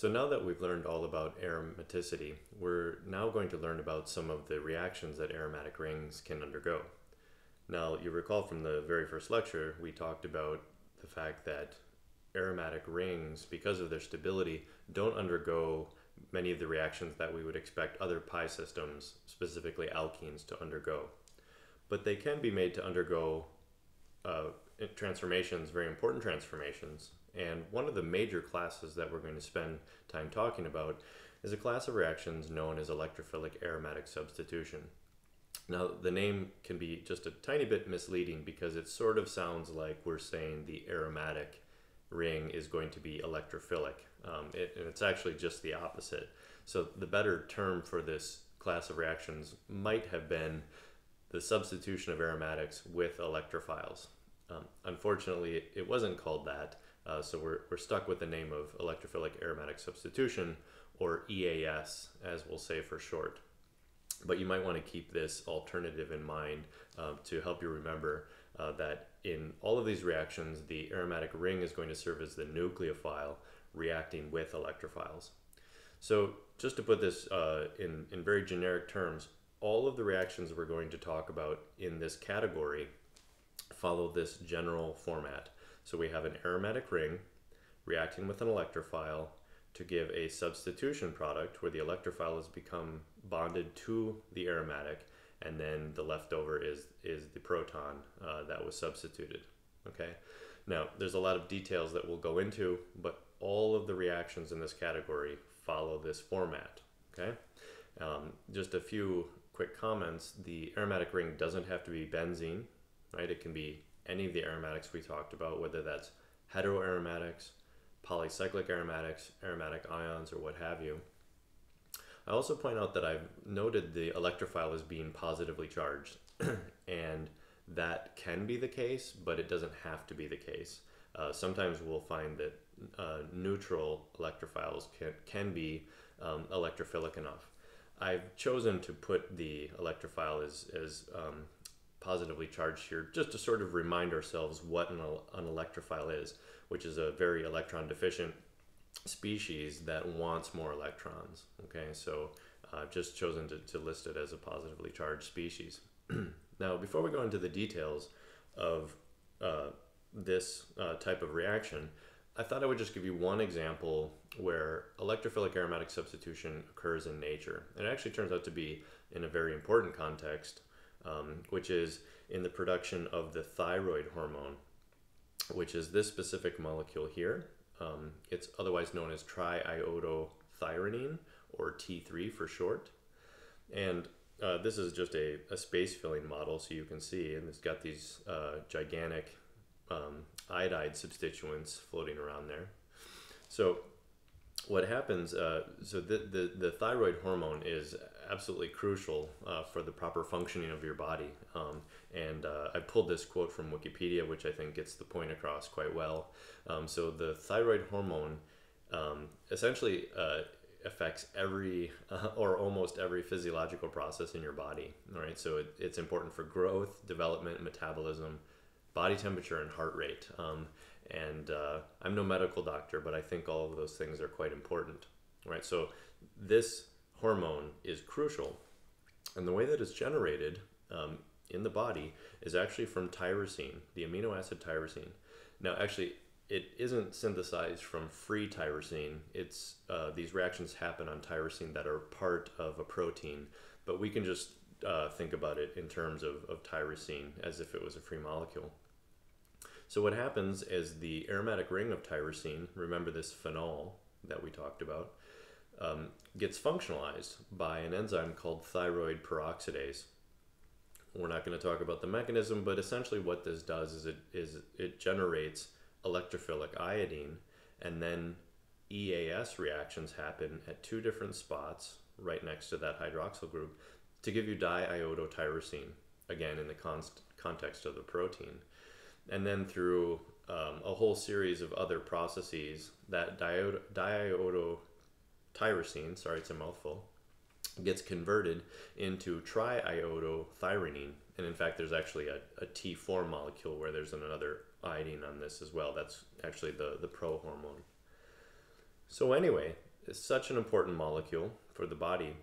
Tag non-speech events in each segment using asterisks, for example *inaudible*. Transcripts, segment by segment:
So now that we've learned all about aromaticity, we're now going to learn about some of the reactions that aromatic rings can undergo. Now, you recall from the very first lecture, we talked about the fact that aromatic rings, because of their stability, don't undergo many of the reactions that we would expect other pi systems, specifically alkenes, to undergo. But they can be made to undergo uh, transformations, very important transformations. And one of the major classes that we're going to spend time talking about is a class of reactions known as electrophilic aromatic substitution. Now, the name can be just a tiny bit misleading because it sort of sounds like we're saying the aromatic ring is going to be electrophilic, um, it, and it's actually just the opposite. So, the better term for this class of reactions might have been the substitution of aromatics with electrophiles. Um, unfortunately, it wasn't called that, uh, so we're, we're stuck with the name of electrophilic aromatic substitution, or EAS, as we'll say for short. But you might want to keep this alternative in mind um, to help you remember uh, that in all of these reactions, the aromatic ring is going to serve as the nucleophile reacting with electrophiles. So just to put this uh, in, in very generic terms, all of the reactions we're going to talk about in this category follow this general format. So we have an aromatic ring reacting with an electrophile to give a substitution product where the electrophile has become bonded to the aromatic and then the leftover is is the proton uh, that was substituted okay? Now there's a lot of details that we'll go into but all of the reactions in this category follow this format okay? Um, just a few quick comments. The aromatic ring doesn't have to be benzene right? It can be any of the aromatics we talked about whether that's heteroaromatics polycyclic aromatics aromatic ions or what have you I also point out that I've noted the electrophile as being positively charged, *clears throat* and that can be the case, but it doesn't have to be the case. Uh, sometimes we'll find that uh, neutral electrophiles can, can be um, electrophilic enough. I've chosen to put the electrophile as, as um, positively charged here just to sort of remind ourselves what an, an electrophile is, which is a very electron deficient species that wants more electrons. Okay, so I've uh, just chosen to, to list it as a positively charged species. *clears throat* now, before we go into the details of uh, this uh, type of reaction, I thought I would just give you one example where electrophilic aromatic substitution occurs in nature. It actually turns out to be in a very important context, um, which is in the production of the thyroid hormone, which is this specific molecule here. Um, it's otherwise known as triiodothyronine, or T3 for short. And uh, this is just a, a space filling model, so you can see, and it's got these uh, gigantic um, iodide substituents floating around there. So what happens, uh, so the, the, the thyroid hormone is absolutely crucial uh, for the proper functioning of your body. Um, and uh, I pulled this quote from Wikipedia, which I think gets the point across quite well. Um, so the thyroid hormone um, essentially uh, affects every *laughs* or almost every physiological process in your body. All right, so it, it's important for growth, development, metabolism, body temperature, and heart rate. Um, and uh, I'm no medical doctor, but I think all of those things are quite important. All right, so this hormone is crucial, and the way that it's generated um, in the body is actually from tyrosine, the amino acid tyrosine. Now, actually, it isn't synthesized from free tyrosine. It's uh, these reactions happen on tyrosine that are part of a protein, but we can just uh, think about it in terms of, of tyrosine as if it was a free molecule. So what happens is the aromatic ring of tyrosine, remember this phenol that we talked about, um, gets functionalized by an enzyme called thyroid peroxidase. We're not going to talk about the mechanism, but essentially what this does is it is it generates electrophilic iodine, and then EAS reactions happen at two different spots right next to that hydroxyl group to give you diiodotyrosine, again in the const- context of the protein. And then through um, a whole series of other processes, that diod- diiodotyrosine, sorry, it's a mouthful, gets converted into triiodothyronine. And in fact, there's actually a a T4 molecule where there's another iodine on this as well. That's actually the, the pro hormone. So, anyway, it's such an important molecule for the body,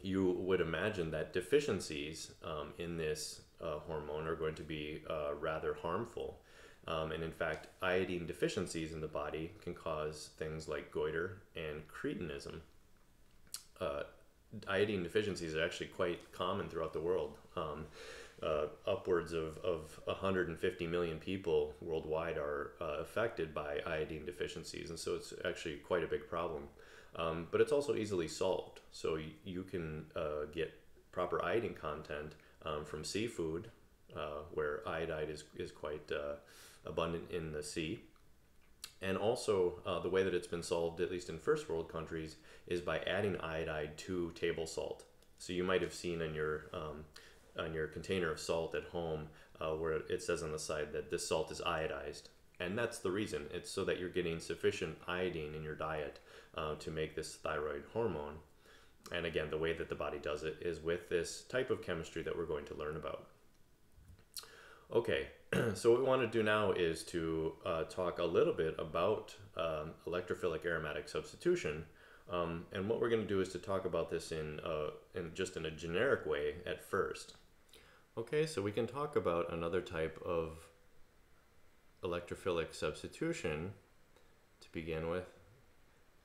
you would imagine that deficiencies um, in this uh, hormone are going to be uh, rather harmful. Um, and in fact, iodine deficiencies in the body can cause things like goiter and cretinism. Uh, iodine deficiencies are actually quite common throughout the world. Um, uh, upwards of, of 150 million people worldwide are uh, affected by iodine deficiencies, and so it's actually quite a big problem. Um, but it's also easily solved. So y- you can uh, get proper iodine content um, from seafood, uh, where iodide is, is quite uh, abundant in the sea. And also, uh, the way that it's been solved, at least in first world countries, is by adding iodide to table salt. So you might have seen in your um, on your container of salt at home uh, where it says on the side that this salt is iodized. And that's the reason. It's so that you're getting sufficient iodine in your diet uh, to make this thyroid hormone. And again, the way that the body does it is with this type of chemistry that we're going to learn about. Okay, *clears throat* so what we want to do now is to uh, talk a little bit about um, electrophilic aromatic substitution. Um, and what we're going to do is to talk about this in, uh, in just in a generic way at first. Okay, so we can talk about another type of electrophilic substitution to begin with.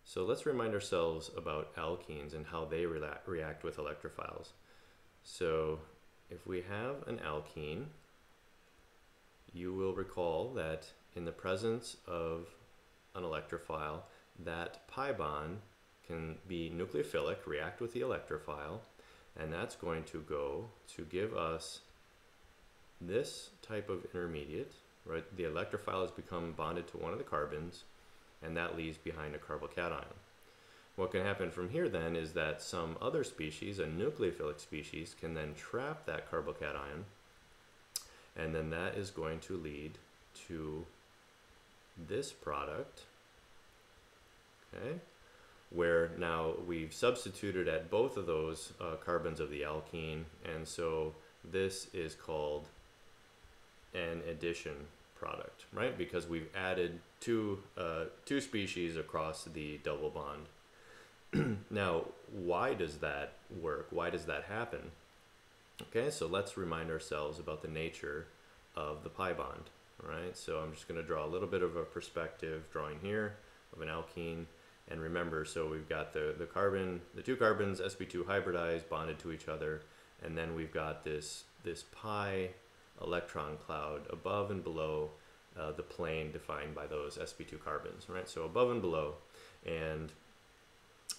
So let's remind ourselves about alkenes and how they react with electrophiles. So if we have an alkene, you will recall that in the presence of an electrophile, that pi bond can be nucleophilic, react with the electrophile, and that's going to go to give us this type of intermediate, right? The electrophile has become bonded to one of the carbons, and that leaves behind a carbocation. What can happen from here then is that some other species, a nucleophilic species, can then trap that carbocation, and then that is going to lead to this product, okay? where now we've substituted at both of those uh, carbons of the alkene, and so this is called an addition product, right? Because we've added two uh, two species across the double bond. *clears throat* now, why does that work? Why does that happen? Okay, so let's remind ourselves about the nature of the pi bond, right? So I'm just going to draw a little bit of a perspective drawing here of an alkene and remember, so we've got the, the carbon, the two carbons, sp2 hybridized, bonded to each other, and then we've got this, this pi electron cloud above and below uh, the plane defined by those sp2 carbons, right? So above and below. And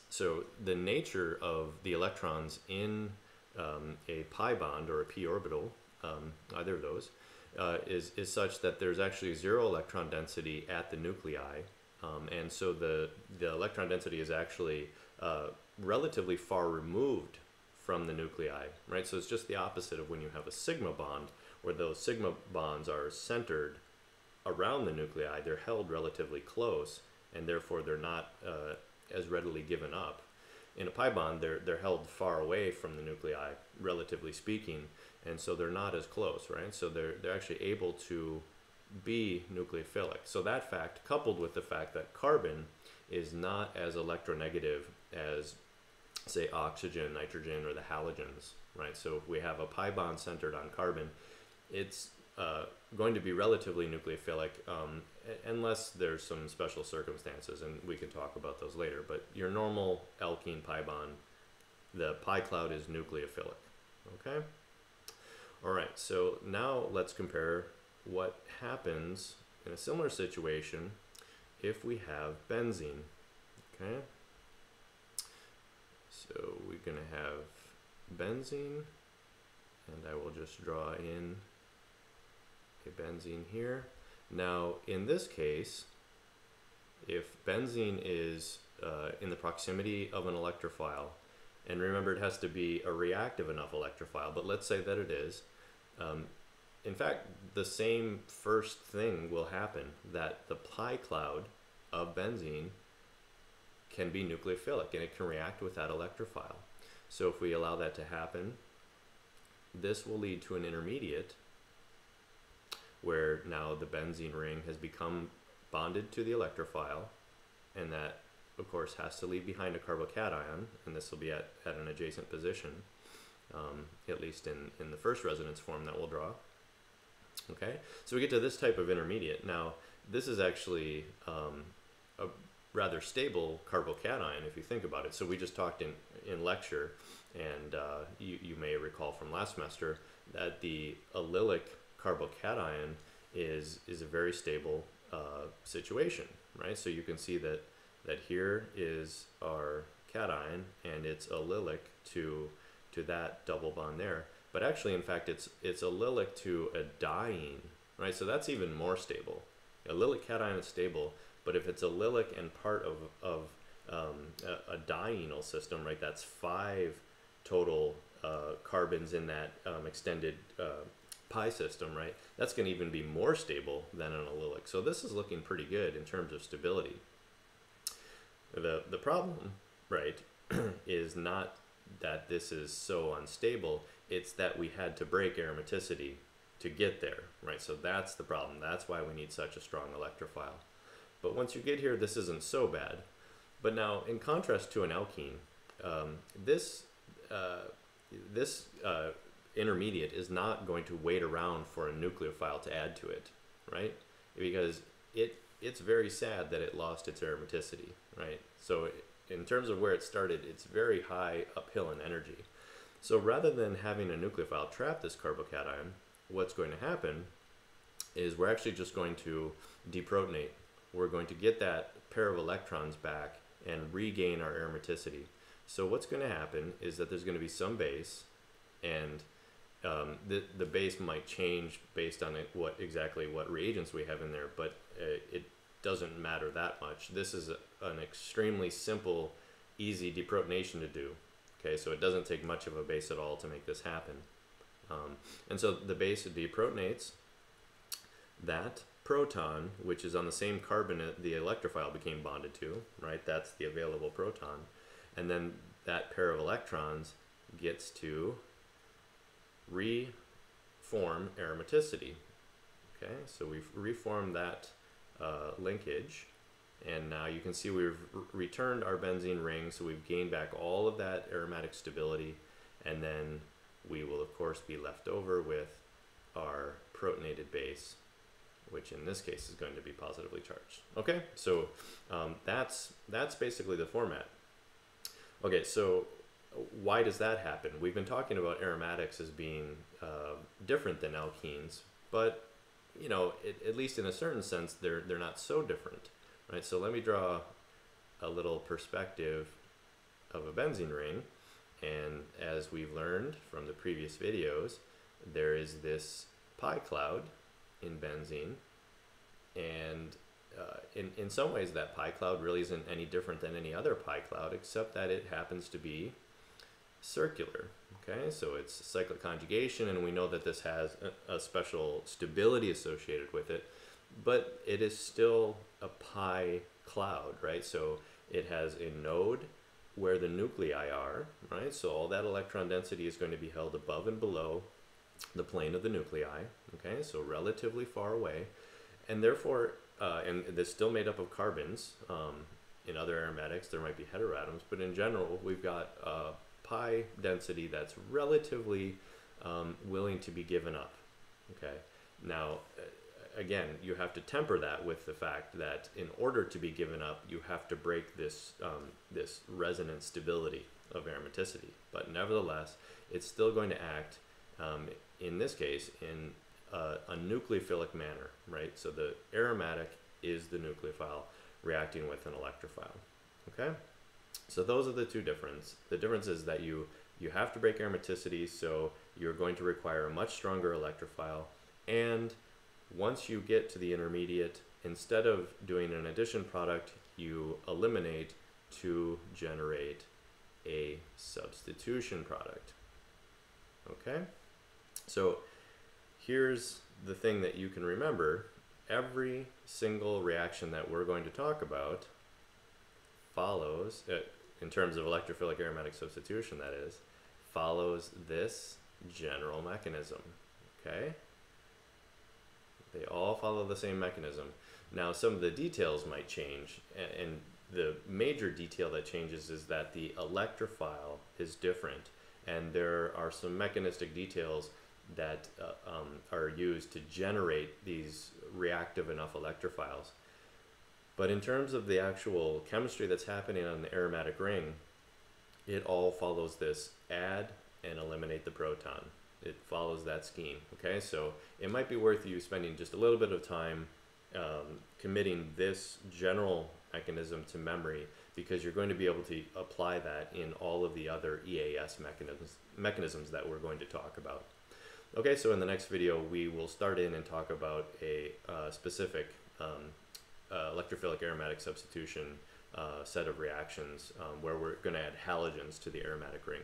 so the nature of the electrons in um, a pi bond or a p orbital, um, either of those, uh, is, is such that there's actually zero electron density at the nuclei um, and so the, the electron density is actually uh, relatively far removed from the nuclei, right? So it's just the opposite of when you have a sigma bond, where those sigma bonds are centered around the nuclei. They're held relatively close, and therefore they're not uh, as readily given up. In a pi bond, they're, they're held far away from the nuclei, relatively speaking, and so they're not as close, right? So they're, they're actually able to be nucleophilic. So that fact, coupled with the fact that carbon is not as electronegative as, say, oxygen, nitrogen, or the halogens, right? So if we have a pi bond centered on carbon, it's uh, going to be relatively nucleophilic um, unless there's some special circumstances, and we can talk about those later. But your normal alkene pi bond, the pi cloud is nucleophilic, okay? All right, so now let's compare what happens in a similar situation if we have benzene. Okay? So we're going to have benzene, and I will just draw in benzene here. Now, in this case, if benzene is uh, in the proximity of an electrophile, and remember it has to be a reactive enough electrophile, but let's say that it is, um, in fact, the same first thing will happen that the pi cloud of benzene can be nucleophilic and it can react with that electrophile. So if we allow that to happen, this will lead to an intermediate where now the benzene ring has become bonded to the electrophile and that of course, has to leave behind a carbocation, and this will be at, at an adjacent position, um, at least in, in the first resonance form that we'll draw. Okay, so we get to this type of intermediate. Now, this is actually um, a rather stable carbocation if you think about it. So we just talked in, in lecture, and uh, you, you may recall from last semester that the allylic carbocation is, is a very stable uh, situation, right? So you can see that, that here is our cation and it's allylic to, to that double bond there. But actually, in fact, it's, it's allylic to a diene, right? So that's even more stable. Allylic cation is stable, but if it's allylic and part of, of um, a, a dienyl system, right, that's five total uh, carbons in that um, extended uh, pi system, right, that's going to even be more stable than an allylic. So this is looking pretty good in terms of stability. The, the problem, right, *clears throat* is not that this is so unstable, it's that we had to break aromaticity to get there, right? So that's the problem. That's why we need such a strong electrophile. But once you get here, this isn't so bad. But now, in contrast to an alkene, um, this uh, this uh, intermediate is not going to wait around for a nucleophile to add to it, right? Because it it's very sad that it lost its aromaticity, right? So in terms of where it started, it's very high uphill in energy. So rather than having a nucleophile trap this carbocation, what's going to happen is we're actually just going to deprotonate. We're going to get that pair of electrons back and regain our aromaticity. So what's going to happen is that there's going to be some base, and um, the the base might change based on it, what exactly what reagents we have in there, but uh, it doesn't matter that much. This is a, an extremely simple, easy deprotonation to do. Okay, so it doesn't take much of a base at all to make this happen. Um, and so the base deprotonates. That proton, which is on the same carbon that the electrophile became bonded to, right? That's the available proton. And then that pair of electrons gets to reform aromaticity. Okay, so we've reformed that uh, linkage and now you can see we've returned our benzene ring so we've gained back all of that aromatic stability and then we will of course be left over with our protonated base which in this case is going to be positively charged okay so um, that's that's basically the format okay so why does that happen we've been talking about aromatics as being uh, different than alkenes but you know it, at least in a certain sense they're they're not so different right so let me draw a little perspective of a benzene ring and as we've learned from the previous videos, there is this pi cloud in benzene. And uh, in, in some ways, that pi cloud really isn't any different than any other pi cloud, except that it happens to be circular. Okay, so it's cyclic conjugation, and we know that this has a, a special stability associated with it, but it is still a pi cloud, right? So it has a node where the nuclei are, right? So all that electron density is going to be held above and below the plane of the nuclei, okay? So relatively far away. And therefore, uh, and it's still made up of carbons. Um, in other aromatics, there might be heteroatoms, but in general, we've got a pi density that's relatively um, willing to be given up, okay? Now, again, you have to temper that with the fact that in order to be given up, you have to break this um, this resonance stability of aromaticity. But nevertheless, it's still going to act um, in this case in a, a nucleophilic manner, right? So the aromatic is the nucleophile reacting with an electrophile. Okay, so those are the two differences. The difference is that you you have to break aromaticity, so you're going to require a much stronger electrophile and once you get to the intermediate, instead of doing an addition product, you eliminate to generate a substitution product. Okay? So here's the thing that you can remember. Every single reaction that we're going to talk about follows, uh, in terms of electrophilic aromatic substitution that is, follows this general mechanism. Okay? They all follow the same mechanism. Now, some of the details might change, and, the major detail that changes is that the electrophile is different, and there are some mechanistic details that uh, um, are used to generate these reactive enough electrophiles. But in terms of the actual chemistry that's happening on the aromatic ring, it all follows this add and eliminate the proton. It follows that scheme. Okay, so it might be worth you spending just a little bit of time um, committing this general mechanism to memory because you're going to be able to apply that in all of the other EAS mechanisms, mechanisms that we're going to talk about. Okay, so in the next video, we will start in and talk about a uh, specific um, uh, electrophilic aromatic substitution uh, set of reactions um, where we're going to add halogens to the aromatic ring.